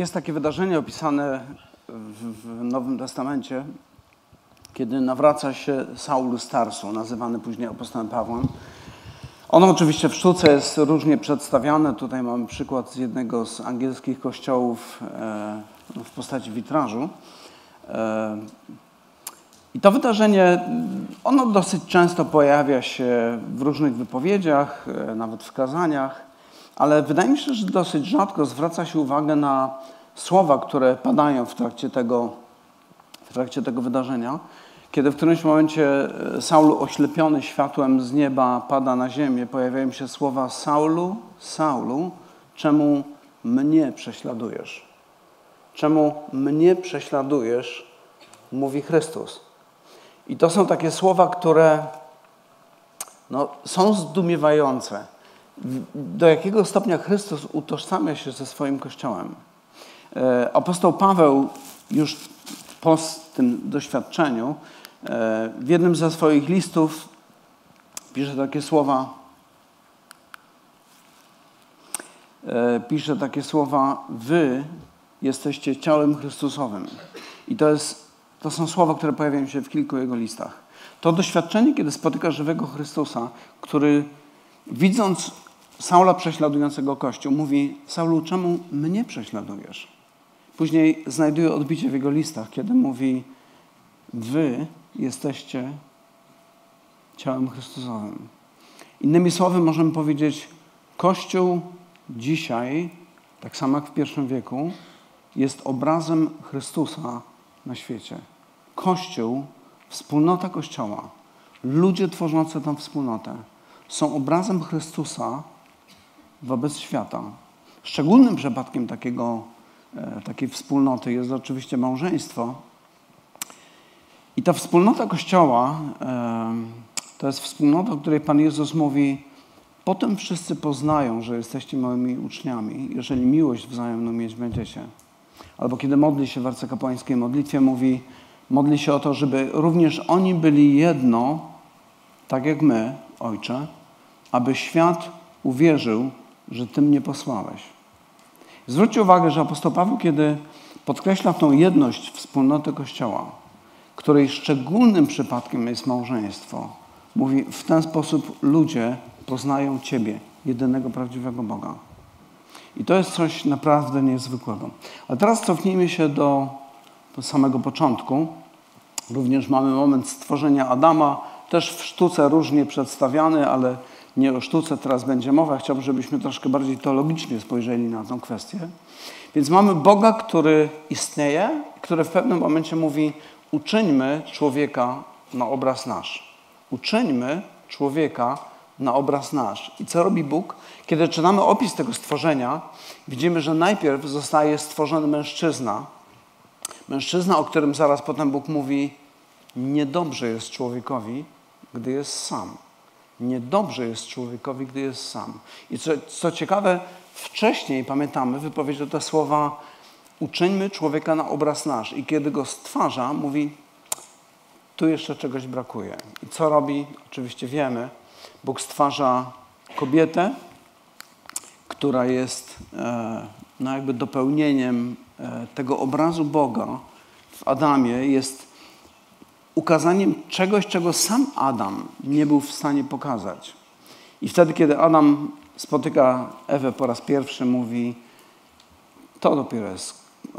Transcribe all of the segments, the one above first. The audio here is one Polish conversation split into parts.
Jest takie wydarzenie opisane w, w Nowym Testamencie, kiedy nawraca się Saul z Tarsu, nazywany później apostołem Pawłem. Ono oczywiście w sztuce jest różnie przedstawiane. Tutaj mamy przykład z jednego z angielskich kościołów e, w postaci witrażu. E, I to wydarzenie, ono dosyć często pojawia się w różnych wypowiedziach, e, nawet w kazaniach, ale wydaje mi się, że dosyć rzadko zwraca się uwagę na słowa, które padają w trakcie tego, w trakcie tego wydarzenia. Kiedy w którymś momencie e, Saul oślepiony światłem z nieba pada na ziemię, pojawiają się słowa Saulu, Saulu, czemu mnie prześladujesz? Czemu mnie prześladujesz? Mówi Chrystus. I to są takie słowa, które no, są zdumiewające. Do jakiego stopnia Chrystus utożsamia się ze swoim Kościołem. E, apostoł Paweł już po tym doświadczeniu e, w jednym ze swoich listów pisze takie słowa. E, pisze takie słowa: Wy jesteście ciałem Chrystusowym. I to, jest, to są słowa, które pojawiają się w kilku jego listach. To doświadczenie, kiedy spotyka żywego Chrystusa, który widząc Saula prześladującego Kościół, mówi: Saulu, czemu mnie prześladujesz? Później znajduje odbicie w jego listach, kiedy mówi: Wy jesteście ciałem Chrystusowym. Innymi słowy, możemy powiedzieć: Kościół dzisiaj, tak samo jak w pierwszym wieku, jest obrazem Chrystusa na świecie. Kościół, wspólnota Kościoła, ludzie tworzący tę wspólnotę są obrazem Chrystusa wobec świata. Szczególnym przypadkiem takiego, e, takiej wspólnoty jest oczywiście małżeństwo. I ta wspólnota Kościoła e, to jest wspólnota, o której Pan Jezus mówi, potem wszyscy poznają, że jesteście moimi uczniami, jeżeli miłość wzajemną mieć będziecie. Albo kiedy modli się w arcykapłańskiej modlitwie, mówi, modli się o to, żeby również oni byli jedno, tak jak my, Ojcze, aby świat uwierzył, że Ty mnie posłałeś. Zwróćcie uwagę, że apostoł Paweł, kiedy podkreśla tą jedność wspólnoty Kościoła, której szczególnym przypadkiem jest małżeństwo, mówi w ten sposób ludzie poznają Ciebie, jedynego prawdziwego Boga. I to jest coś naprawdę niezwykłego. A teraz cofnijmy się do, do samego początku. Również mamy moment stworzenia Adama, też w sztuce różnie przedstawiany, ale nie o sztuce teraz będzie mowa. Chciałbym, żebyśmy troszkę bardziej teologicznie spojrzeli na tę kwestię. Więc mamy Boga, który istnieje, który w pewnym momencie mówi: uczyńmy człowieka na obraz nasz. Uczyńmy człowieka na obraz nasz. I co robi Bóg? Kiedy czytamy opis tego stworzenia, widzimy, że najpierw zostaje stworzony mężczyzna. Mężczyzna, o którym zaraz potem Bóg mówi: Niedobrze jest człowiekowi, gdy jest sam. Niedobrze jest człowiekowi, gdy jest sam. I co, co ciekawe, wcześniej pamiętamy, wypowiedział te słowa: Uczyńmy człowieka na obraz nasz. I kiedy go stwarza, mówi: Tu jeszcze czegoś brakuje. I co robi? Oczywiście wiemy. Bóg stwarza kobietę, która jest e, no jakby dopełnieniem e, tego obrazu Boga w Adamie, jest ukazaniem czegoś, czego sam Adam nie był w stanie pokazać. I wtedy, kiedy Adam spotyka Ewę po raz pierwszy, mówi: To dopiero jest,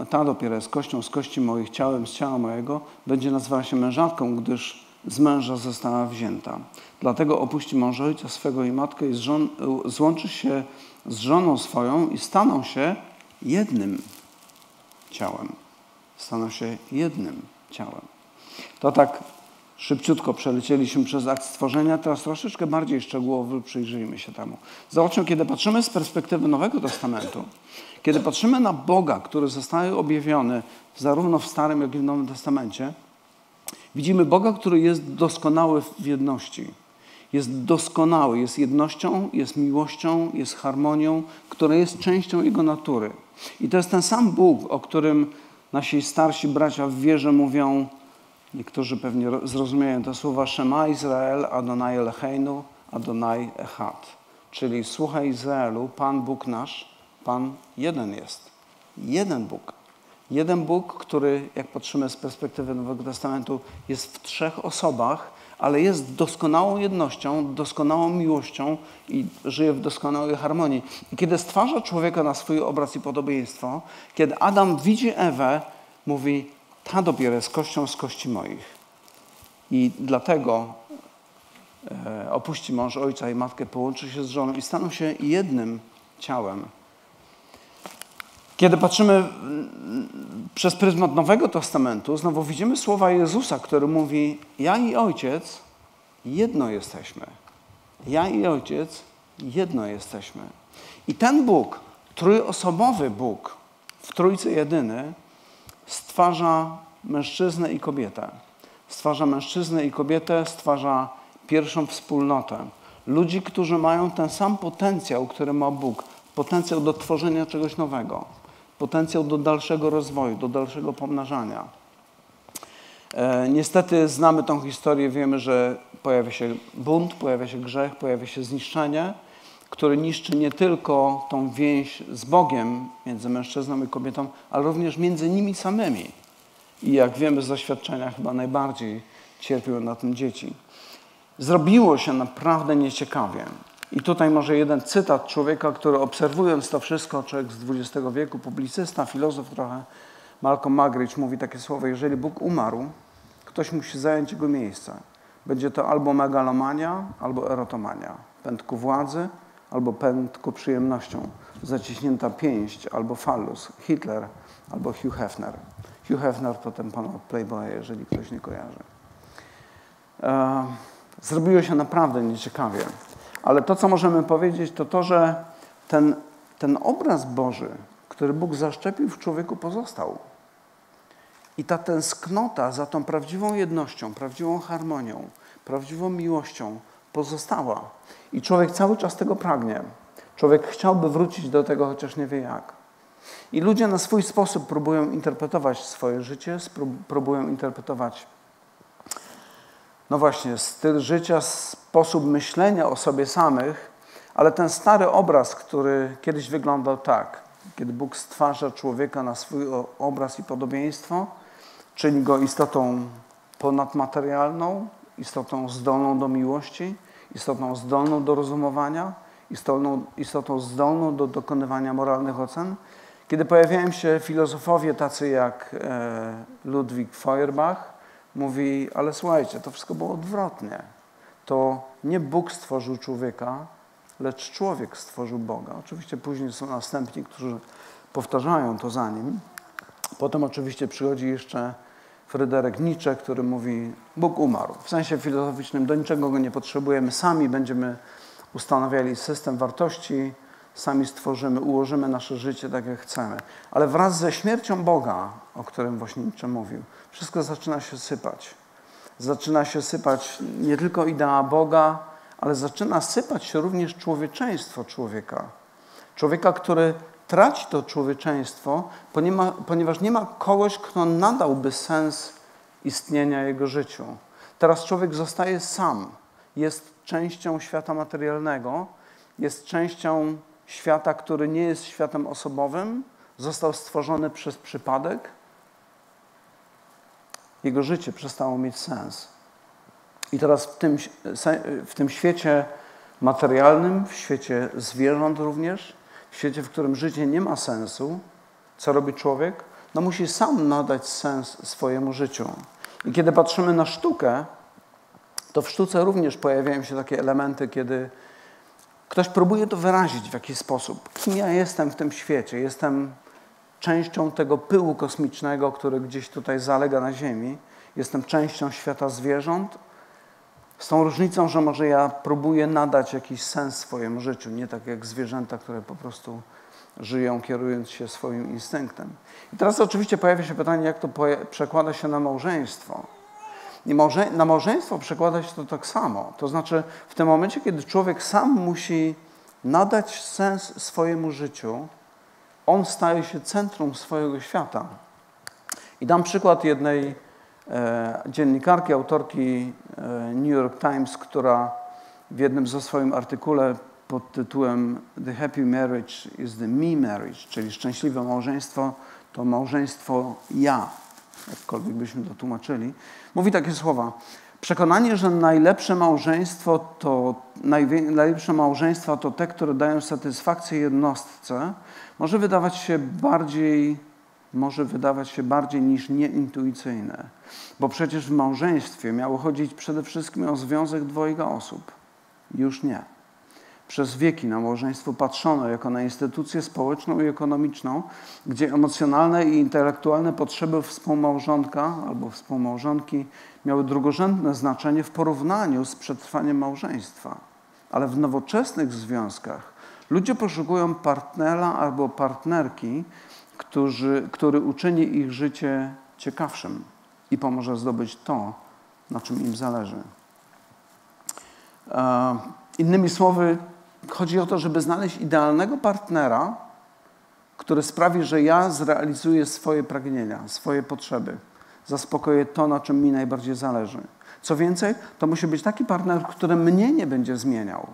ta dopiero jest kością z kości moich, ciałem z ciała mojego, będzie nazywała się mężatką, gdyż z męża została wzięta. Dlatego opuści mąża ojca swego i matkę i żon, złączy się z żoną swoją i staną się jednym ciałem. Staną się jednym ciałem. To tak szybciutko przelecieliśmy przez akt stworzenia, teraz troszeczkę bardziej szczegółowo przyjrzyjmy się temu. Zobaczmy, kiedy patrzymy z perspektywy Nowego Testamentu, kiedy patrzymy na Boga, który zostaje objawiony zarówno w Starym, jak i w Nowym Testamencie, widzimy Boga, który jest doskonały w jedności. Jest doskonały, jest jednością, jest miłością, jest harmonią, która jest częścią Jego natury. I to jest ten sam Bóg, o którym nasi starsi bracia w wierze mówią, Niektórzy pewnie zrozumieją te słowa Shema Izrael, Adonai Eloheinu, Adonai Echad. Czyli słuchaj Izraelu, Pan Bóg nasz, Pan jeden jest. jeden Bóg. Jeden Bóg, który, jak patrzymy z perspektywy Nowego Testamentu, jest w trzech osobach, ale jest doskonałą jednością, doskonałą miłością i żyje w doskonałej harmonii. I kiedy stwarza człowieka na swój obraz i podobieństwo, kiedy Adam widzi Ewę, mówi, ta dopiero jest kością z kości moich. I dlatego e, opuści mąż ojca i matkę, połączy się z żoną i staną się jednym ciałem. Kiedy patrzymy przez pryzmat Nowego Testamentu, znowu widzimy słowa Jezusa, który mówi: Ja i Ojciec jedno jesteśmy. Ja i Ojciec jedno jesteśmy. I ten Bóg, trójosobowy Bóg, w Trójcy Jedyny, stwarza mężczyznę i kobietę. Stwarza mężczyznę i kobietę, stwarza pierwszą wspólnotę. Ludzi, którzy mają ten sam potencjał, który ma Bóg. Potencjał do tworzenia czegoś nowego. Potencjał do dalszego rozwoju, do dalszego pomnażania. E, niestety znamy tą historię, wiemy, że pojawia się bunt, pojawia się grzech, pojawia się zniszczenie, który niszczy nie tylko tą więź z Bogiem między mężczyzną i kobietą, ale również między nimi samymi. I jak wiemy z doświadczenia, chyba najbardziej cierpią na tym dzieci. Zrobiło się naprawdę nieciekawie. I tutaj może jeden cytat człowieka, który obserwując to wszystko, człowiek z XX wieku, publicysta, filozof trochę, Malcolm Magridge mówi takie słowo, jeżeli Bóg umarł, ktoś musi zająć jego miejsce. Będzie to albo megalomania, albo erotomania. Pęd ku władzy, albo pęd ku przyjemnościom. Zaciśnięta pięść, albo fallus. Hitler, albo Hugh Hefner. Hugh Hefner to ten pan od Playboya, jeżeli ktoś nie kojarzy. E, zrobiło się naprawdę nieciekawie. Ale to, co możemy powiedzieć, to to, że ten, ten obraz Boży, który Bóg zaszczepił w człowieku, pozostał. I ta tęsknota za tą prawdziwą jednością, prawdziwą harmonią, prawdziwą miłością pozostała. I człowiek cały czas tego pragnie. Człowiek chciałby wrócić do tego, chociaż nie wie jak. I ludzie na swój sposób próbują interpretować swoje życie, próbują interpretować, no właśnie, styl życia, sposób myślenia o sobie samych, ale ten stary obraz, który kiedyś wyglądał tak, kiedy Bóg stwarza człowieka na swój obraz i podobieństwo, czyni go istotą ponadmaterialną, istotą zdolną do miłości, istotą zdolną do rozumowania, istotą, istotą zdolną do dokonywania moralnych ocen. Kiedy pojawiają się filozofowie tacy jak e, Ludwig Feuerbach, mówi, ale słuchajcie, to wszystko było odwrotnie. To nie Bóg stworzył człowieka, lecz człowiek stworzył Boga. Oczywiście później są następni, którzy powtarzają to za nim. Potem oczywiście przychodzi jeszcze Fryderyk Nietzsche, który mówi, Bóg umarł. W sensie filozoficznym do niczego go nie potrzebujemy, sami będziemy ustanawiali system wartości, sami stworzymy, ułożymy nasze życie tak, jak chcemy. Ale wraz ze śmiercią Boga, o którym właśnie Nietzsche mówił, wszystko zaczyna się sypać. Zaczyna się sypać nie tylko idea Boga, ale zaczyna sypać się również człowieczeństwo człowieka. Człowieka, który traci to człowieczeństwo, ponieważ nie ma kogoś, kto nadałby sens istnienia jego życiu. Teraz człowiek zostaje sam. Jest częścią świata materialnego, jest częścią świata, który nie jest światem osobowym, został stworzony przez przypadek. Jego życie przestało mieć sens. I teraz w tym, w tym świecie materialnym, w świecie zwierząt również, w świecie, w którym życie nie ma sensu, co robi człowiek? No musi sam nadać sens swojemu życiu. I kiedy patrzymy na sztukę, to w sztuce również pojawiają się takie elementy, kiedy ktoś próbuje to wyrazić w jakiś sposób. Kim ja jestem w tym świecie? Jestem częścią tego pyłu kosmicznego, który gdzieś tutaj zalega na Ziemi. Jestem częścią świata zwierząt, z tą różnicą, że może ja próbuję nadać jakiś sens swojemu życiu, nie tak jak zwierzęta, które po prostu żyją kierując się swoim instynktem. I teraz oczywiście pojawia się pytanie, jak to przekłada się na małżeństwo. I małże na małżeństwo przekłada się to tak samo. To znaczy w tym momencie, kiedy człowiek sam musi nadać sens swojemu życiu, on staje się centrum swojego świata. I dam przykład jednej dziennikarki, autorki e, New York Times, która w jednym ze swoim artykule pod tytułem The Happy Marriage is the Me Marriage, czyli szczęśliwe małżeństwo to małżeństwo ja, jakkolwiek byśmy to tłumaczyli. Mówi takie słowa. Przekonanie, że najlepsze małżeństwo to, najlepsze małżeństwa to te, które dają satysfakcję jednostce, może wydawać się bardziej, może wydawać się bardziej niż nieintuicyjne. Bo przecież w małżeństwie miało chodzić przede wszystkim o związek dwojga osób. Już nie. Przez wieki na małżeństwo patrzono jako na instytucję społeczną i ekonomiczną, gdzie emocjonalne i intelektualne potrzeby współmałżonka albo współmałżonki miały drugorzędne znaczenie w porównaniu z przetrwaniem małżeństwa. Ale w nowoczesnych związkach ludzie poszukują partnera albo partnerki, którzy, który uczyni ich życie ciekawszym i pomoże zdobyć to, na czym im zależy. E, innymi słowy, chodzi o to, żeby znaleźć idealnego partnera, który sprawi, że ja zrealizuję swoje pragnienia, swoje potrzeby, zaspokoję to, na czym mi najbardziej zależy. Co więcej, to musi być taki partner, który mnie nie będzie zmieniał.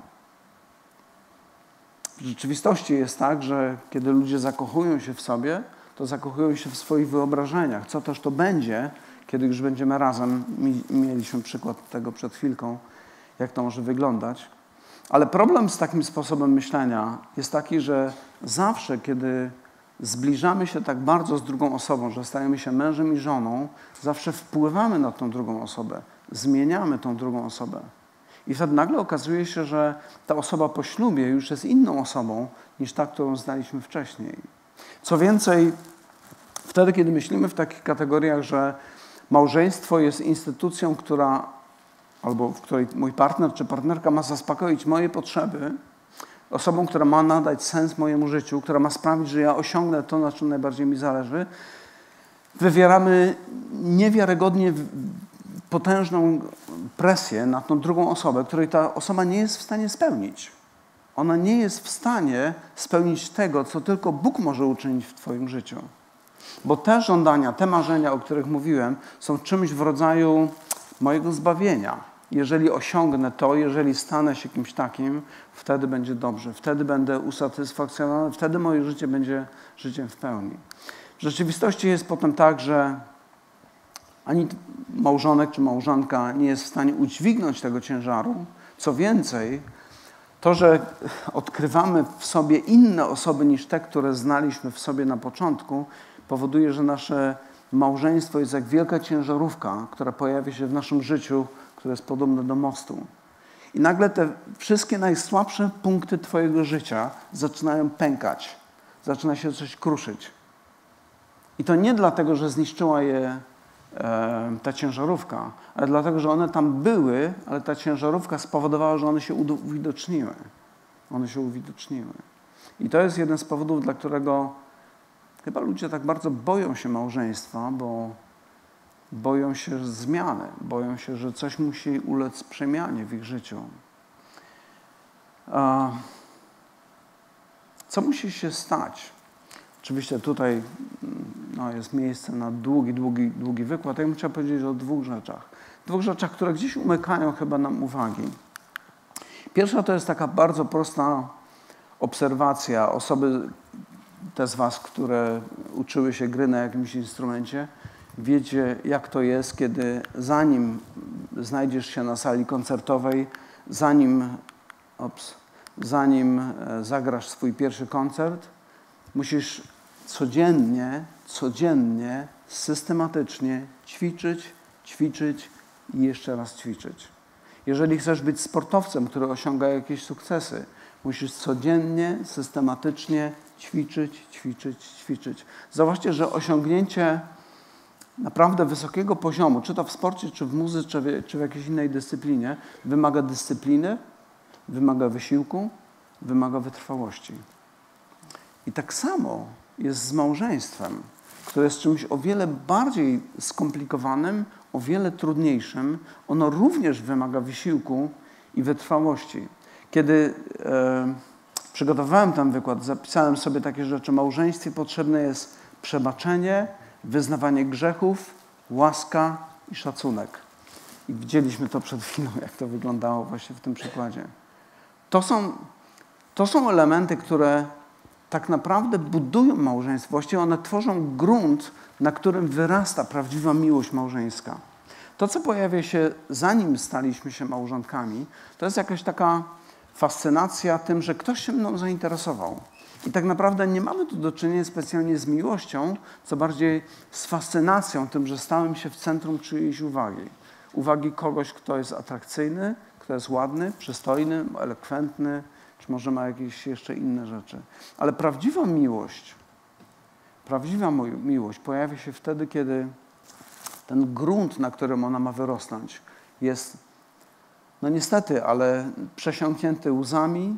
W rzeczywistości jest tak, że kiedy ludzie zakochują się w sobie, to zakochują się w swoich wyobrażeniach. Co też to będzie, kiedy już będziemy razem. Mieliśmy przykład tego przed chwilką, jak to może wyglądać. Ale problem z takim sposobem myślenia jest taki, że zawsze, kiedy zbliżamy się tak bardzo z drugą osobą, że stajemy się mężem i żoną, zawsze wpływamy na tą drugą osobę, zmieniamy tą drugą osobę. I wtedy nagle okazuje się, że ta osoba po ślubie już jest inną osobą niż ta, którą znaliśmy wcześniej. Co więcej, wtedy, kiedy myślimy w takich kategoriach, że małżeństwo jest instytucją, która albo w której mój partner czy partnerka ma zaspokoić moje potrzeby, osobą, która ma nadać sens mojemu życiu, która ma sprawić, że ja osiągnę to, na czym najbardziej mi zależy, wywieramy niewiarygodnie potężną presję na tą drugą osobę, której ta osoba nie jest w stanie spełnić. Ona nie jest w stanie spełnić tego, co tylko Bóg może uczynić w Twoim życiu. Bo te żądania, te marzenia, o których mówiłem, są czymś w rodzaju mojego zbawienia. Jeżeli osiągnę to, jeżeli stanę się kimś takim, wtedy będzie dobrze, wtedy będę usatysfakcjonowany, wtedy moje życie będzie życiem w pełni. W rzeczywistości jest potem tak, że ani małżonek czy małżonka nie jest w stanie udźwignąć tego ciężaru. Co więcej, to, że odkrywamy w sobie inne osoby niż te, które znaliśmy w sobie na początku, powoduje, że nasze małżeństwo jest jak wielka ciężarówka, która pojawia się w naszym życiu, które jest podobne do mostu. I nagle te wszystkie najsłabsze punkty Twojego życia zaczynają pękać, zaczyna się coś kruszyć. I to nie dlatego, że zniszczyła je ta ciężarówka, ale dlatego, że one tam były, ale ta ciężarówka spowodowała, że one się uwidoczniły. One się uwidoczniły. I to jest jeden z powodów, dla którego Chyba ludzie tak bardzo boją się małżeństwa, bo boją się zmiany, boją się, że coś musi ulec przemianie w ich życiu. Co musi się stać? Oczywiście tutaj no, jest miejsce na długi, długi, długi wykład. Ja bym chciał powiedzieć o dwóch rzeczach. Dwóch rzeczach, które gdzieś umykają chyba nam uwagi. Pierwsza to jest taka bardzo prosta obserwacja osoby, te z Was, które uczyły się gry na jakimś instrumencie, wiecie, jak to jest, kiedy zanim znajdziesz się na sali koncertowej, zanim, ops, zanim e, zagrasz swój pierwszy koncert, musisz codziennie, codziennie, systematycznie ćwiczyć, ćwiczyć i jeszcze raz ćwiczyć. Jeżeli chcesz być sportowcem, który osiąga jakieś sukcesy, musisz codziennie, systematycznie ćwiczyć, ćwiczyć, ćwiczyć. Zobaczcie, że osiągnięcie naprawdę wysokiego poziomu, czy to w sporcie, czy w muzyce, czy w jakiejś innej dyscyplinie, wymaga dyscypliny, wymaga wysiłku, wymaga wytrwałości. I tak samo jest z małżeństwem, które jest czymś o wiele bardziej skomplikowanym, o wiele trudniejszym. Ono również wymaga wysiłku i wytrwałości. Kiedy e, przygotowałem ten wykład, zapisałem sobie takie rzeczy. Małżeństwie potrzebne jest przebaczenie, wyznawanie grzechów, łaska i szacunek. I widzieliśmy to przed chwilą, jak to wyglądało właśnie w tym przykładzie. To są, To są elementy, które tak naprawdę budują małżeństwo. Właściwie one tworzą grunt, na którym wyrasta prawdziwa miłość małżeńska. To, co pojawia się zanim staliśmy się małżonkami, to jest jakaś taka fascynacja tym, że ktoś się mną zainteresował. I tak naprawdę nie mamy tu do czynienia specjalnie z miłością, co bardziej z fascynacją tym, że stałem się w centrum czyjejś uwagi. Uwagi kogoś, kto jest atrakcyjny, kto jest ładny, przystojny, elokwentny, może ma jakieś jeszcze inne rzeczy. Ale prawdziwa miłość, prawdziwa miłość pojawia się wtedy, kiedy ten grunt, na którym ona ma wyrosnąć, jest, no niestety, ale przesiąknięty łzami,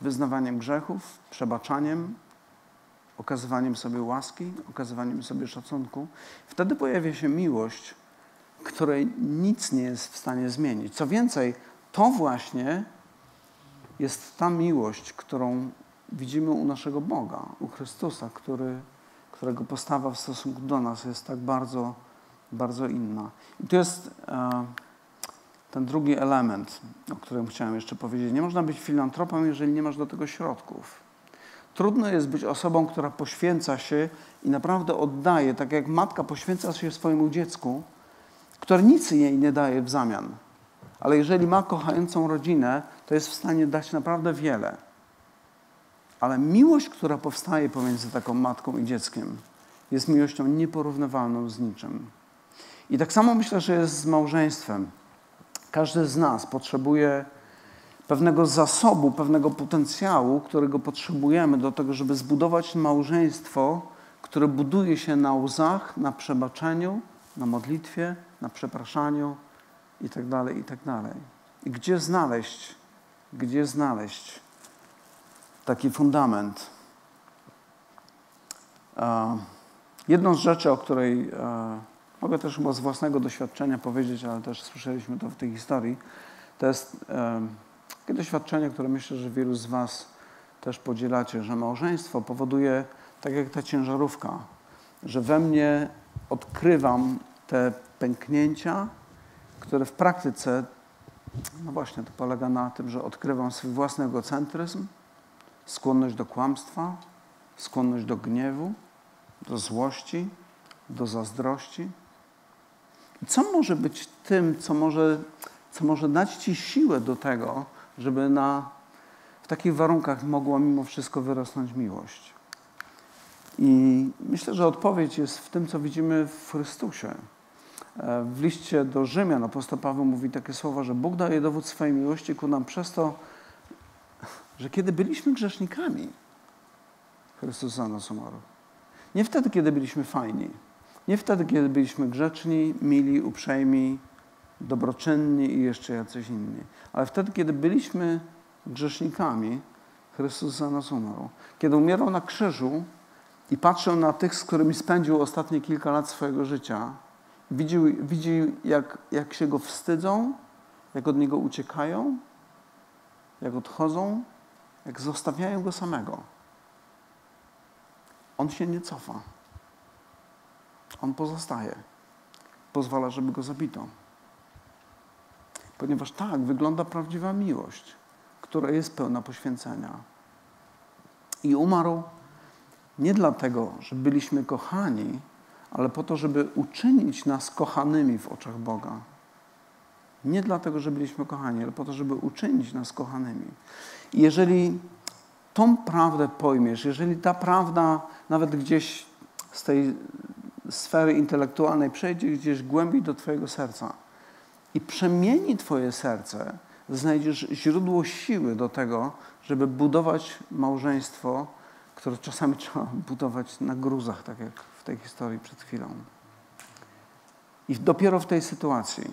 wyznawaniem grzechów, przebaczaniem, okazywaniem sobie łaski, okazywaniem sobie szacunku. Wtedy pojawia się miłość, której nic nie jest w stanie zmienić. Co więcej, to właśnie jest ta miłość, którą widzimy u naszego Boga, u Chrystusa, który, którego postawa w stosunku do nas jest tak bardzo, bardzo inna. I tu jest e, ten drugi element, o którym chciałem jeszcze powiedzieć. Nie można być filantropą, jeżeli nie masz do tego środków. Trudno jest być osobą, która poświęca się i naprawdę oddaje, tak jak matka poświęca się swojemu dziecku, które nic jej nie daje w zamian. Ale jeżeli ma kochającą rodzinę, to jest w stanie dać naprawdę wiele. Ale miłość, która powstaje pomiędzy taką matką i dzieckiem, jest miłością nieporównywalną z niczym. I tak samo myślę, że jest z małżeństwem. Każdy z nas potrzebuje pewnego zasobu, pewnego potencjału, którego potrzebujemy do tego, żeby zbudować małżeństwo, które buduje się na łzach, na przebaczeniu, na modlitwie, na przepraszaniu itd., tak itd. Tak I gdzie znaleźć, gdzie znaleźć taki fundament? Jedną z rzeczy, o której mogę też chyba z własnego doświadczenia powiedzieć, ale też słyszeliśmy to w tej historii, to jest takie doświadczenie, które myślę, że wielu z Was też podzielacie, że małżeństwo powoduje, tak jak ta ciężarówka, że we mnie odkrywam te pęknięcia, które w praktyce, no właśnie, to polega na tym, że odkrywam swój własny egocentryzm, skłonność do kłamstwa, skłonność do gniewu, do złości, do zazdrości. Co może być tym, co może, co może dać Ci siłę do tego, żeby na, w takich warunkach mogła mimo wszystko wyrosnąć miłość? I myślę, że odpowiedź jest w tym, co widzimy w Chrystusie. E, w liście do Rzymian apostoł Paweł mówi takie słowa, że Bóg daje dowód swojej miłości ku nam przez to, że kiedy byliśmy grzesznikami, Chrystus za nas umarł. Nie wtedy, kiedy byliśmy fajni. Nie wtedy, kiedy byliśmy grzeczni, mili, uprzejmi, dobroczynni i jeszcze jacyś inni. Ale wtedy, kiedy byliśmy grzesznikami, Chrystus za nas umarł. Kiedy umierał na krzyżu i patrzył na tych, z którymi spędził ostatnie kilka lat swojego życia, Widział, widział jak, jak się go wstydzą, jak od niego uciekają, jak odchodzą, jak zostawiają go samego. On się nie cofa. On pozostaje. Pozwala, żeby go zabito. Ponieważ tak wygląda prawdziwa miłość, która jest pełna poświęcenia. I umarł nie dlatego, że byliśmy kochani, ale po to, żeby uczynić nas kochanymi w oczach Boga. Nie dlatego, że byliśmy kochani, ale po to, żeby uczynić nas kochanymi. I jeżeli tą prawdę pojmiesz, jeżeli ta prawda nawet gdzieś z tej sfery intelektualnej przejdzie gdzieś głębiej do Twojego serca i przemieni Twoje serce, znajdziesz źródło siły do tego, żeby budować małżeństwo, które czasami trzeba budować na gruzach, tak jak tej historii przed chwilą. I dopiero w tej sytuacji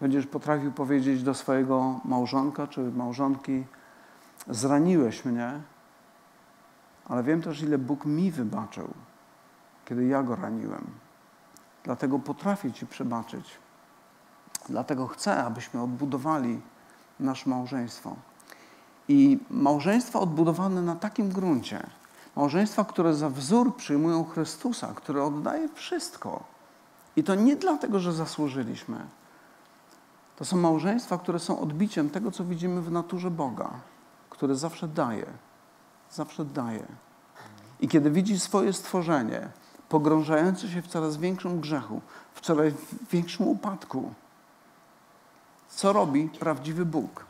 będziesz potrafił powiedzieć do swojego małżonka czy małżonki: Zraniłeś mnie, ale wiem też, ile Bóg mi wybaczył, kiedy ja go raniłem. Dlatego potrafię Ci przebaczyć. Dlatego chcę, abyśmy odbudowali nasze małżeństwo. I małżeństwo odbudowane na takim gruncie, Małżeństwa, które za wzór przyjmują Chrystusa, który oddaje wszystko. I to nie dlatego, że zasłużyliśmy. To są małżeństwa, które są odbiciem tego, co widzimy w naturze Boga, który zawsze daje. Zawsze daje. I kiedy widzi swoje stworzenie, pogrążające się w coraz większym grzechu, w coraz większym upadku, co robi prawdziwy Bóg?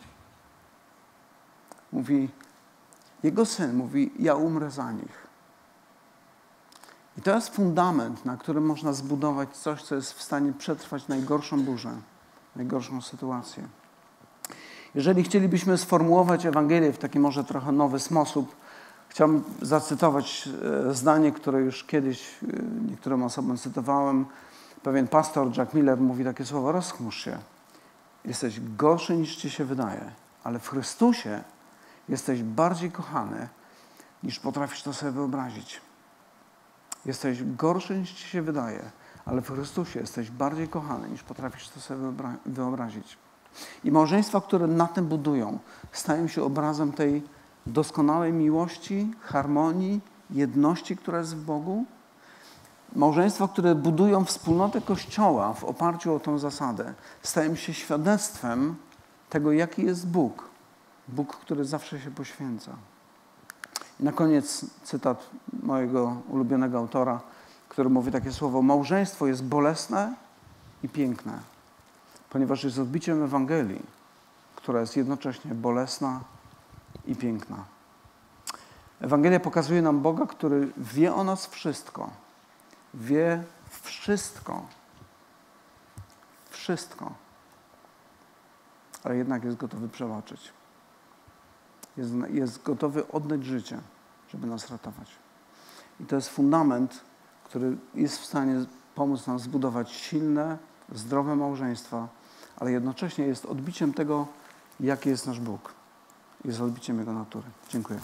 Mówi, jego syn mówi, ja umrę za nich. I to jest fundament, na którym można zbudować coś, co jest w stanie przetrwać najgorszą burzę, najgorszą sytuację. Jeżeli chcielibyśmy sformułować Ewangelię w taki może trochę nowy sposób, chciałbym zacytować e, zdanie, które już kiedyś e, niektórym osobom cytowałem. Pewien pastor Jack Miller mówi takie słowo: rozchmurz się. Jesteś gorszy niż ci się wydaje, ale w Chrystusie jesteś bardziej kochany niż potrafisz to sobie wyobrazić. Jesteś gorszy niż ci się wydaje, ale w Chrystusie jesteś bardziej kochany niż potrafisz to sobie wyobrazić. I małżeństwa, które na tym budują, stają się obrazem tej doskonałej miłości, harmonii, jedności, która jest w Bogu. Małżeństwa, które budują wspólnotę Kościoła w oparciu o tę zasadę, stają się świadectwem tego, jaki jest Bóg. Bóg, który zawsze się poświęca. I na koniec cytat mojego ulubionego autora, który mówi takie słowo: Małżeństwo jest bolesne i piękne ponieważ jest odbiciem Ewangelii, która jest jednocześnie bolesna i piękna. Ewangelia pokazuje nam Boga, który wie o nas wszystko. Wie wszystko. Wszystko. Ale jednak jest gotowy przebaczyć. Jest, jest gotowy oddać życie, żeby nas ratować. I to jest fundament, który jest w stanie pomóc nam zbudować silne, zdrowe małżeństwa, ale jednocześnie jest odbiciem tego, jaki jest nasz Bóg. Jest odbiciem Jego natury. Dziękuję.